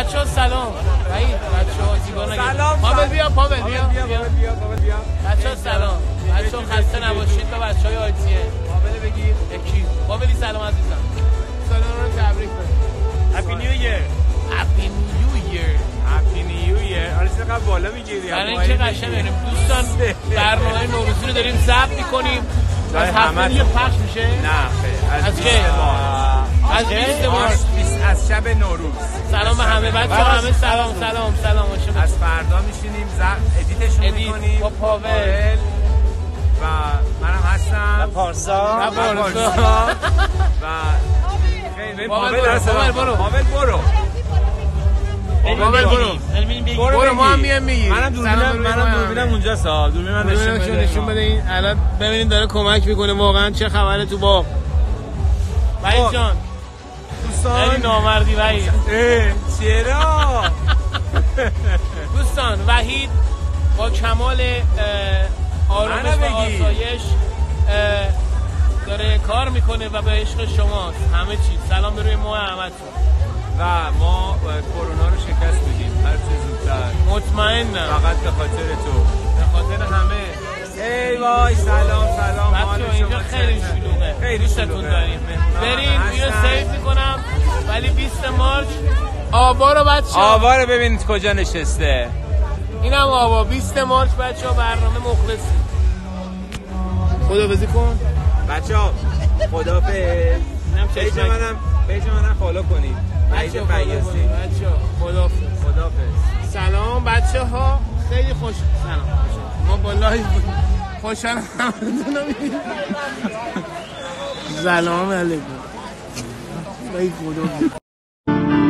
بچه ها سلام. وحید بچه ها نگیر سلام پاول سلام. بیا پاول پاول بیا بچه ها سلام. بچه ها خسته نباشید. به بچه های آیتیه پاول بگیر یکی. پاولی سلام عزیزم. سلام رو تبریک کنید Happy New Year Happy New Year Happy New Year آره چقدر بالا می‌گیری؟ برای اینکه قشنگ بریم. دوستان برنامه نوروزی رو داریم ضبط می‌کنیم. از هفته. پخش میشه. نه خیر از از کی؟ 20 مارس از 20 مارس. از 20 از شب نوروز. سلام به همه بچه ها همه سلام سلام. سلام از فردا میشینیم edit شون edit. می‌کنیم. با پاول. و منم هستم. پارسا. و و پارسا. و خیلی پاول برو، صدا. پاول برو. پاول برو. پاول برو. برو، ما هم میایم می‌گیریم. منم دوربینم برو، منم دوربینم اونجا سا دوربین من نشون بده این الان ببینید داره کمک می‌کنه. واقعا چه خبره تو باغ وحید خب. جان. دوستان. نامردی وحید. چرا؟ دوستان وحید با کمال آرامش منو و. آسایش داره کار می‌کنه و به عشق شماست. همه چیز سلام به روی ماه همتون و ما کرونا رو شکست بدیم هر چه زودتر. مطمئنم. فقط به خاطر تو. به خاطر همه. ای وای سلام سلام. حال اینجا شما خیلی؟ شلوغه. خیلی شلوغه. داریم بریم. 20 March آوا رو بچه آوا رو ببینید کجا نشسته. اینم آوا. 20 March بچه ها برنامه مخلص خداحافظی کن. بچه ها خدا به page منم page منم follow کنید. بچه ها خدا خدا سلام بچه ها خیلی خوش سلام. ما با خوش خوشحال سلام علیکم. ای خدا. Thank you.